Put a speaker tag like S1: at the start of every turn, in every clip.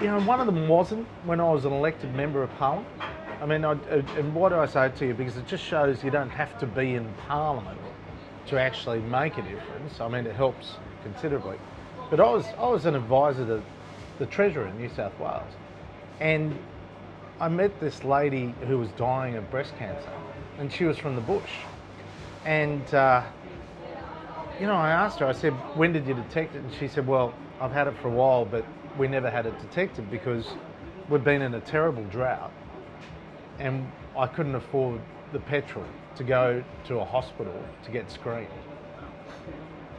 S1: you know, one of them wasn't when I was an elected member of Parliament. I mean, I, and why do I say it to you? Because it just shows you don't have to be in Parliament to actually make a difference. I mean, it helps considerably. But I was, I was an advisor to the Treasurer in New South Wales, and I met this lady who was dying of breast cancer, and she was from the bush. And, uh, you know, I asked her, I said, when did you detect it? And she said, well, I've had it for a while, but we never had it detected because we've been in a terrible drought and I couldn't afford the petrol to go to a hospital to get screened.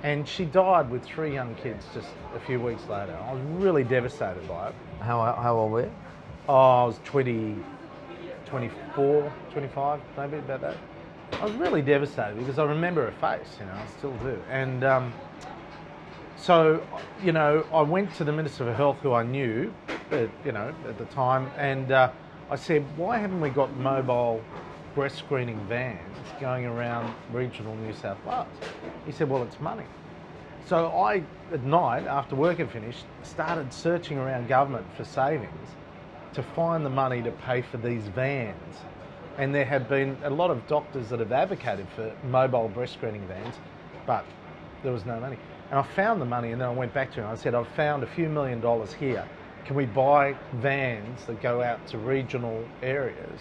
S1: And she died with three young kids just a few weeks later. I was really devastated by it.
S2: How, how old were you?
S1: Oh, I was 20, 24, 25, maybe about that. I was really devastated because I remember her face, you know, I still do. And um, so, you know, I went to the Minister for Health, who I knew, but, you know, at the time, and uh, I said, why haven't we got mobile breast screening vans going around regional New South Wales? He said, well, it's money. So I, at night, after work had finished, started searching around government for savings to find the money to pay for these vans. And there have been a lot of doctors that have advocated for mobile breast screening vans, but there was no money. And I found the money and then I went back to him. I said, I've found a few million dollars here. Can we buy vans that go out to regional areas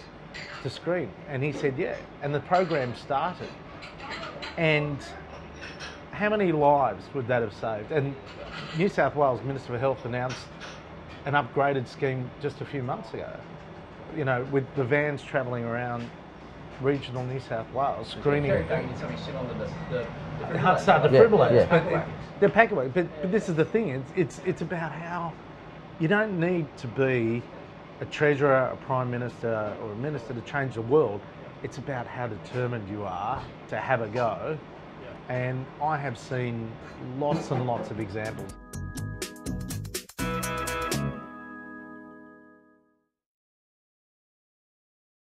S1: to screen? And he said, yeah. And the program started. And how many lives would that have saved? And New South Wales Minister for Health announced an upgraded scheme just a few months ago. You know, with the vans travelling around regional New South Wales screening. Heart start defibrillators,
S2: Yeah, yeah.
S1: but they're pack away. But, but this is the thing. It's, it's it's about how you don't need to be a treasurer, a prime minister, or a minister to change the world. It's about how determined you are to have a go. And I have seen lots and lots of examples.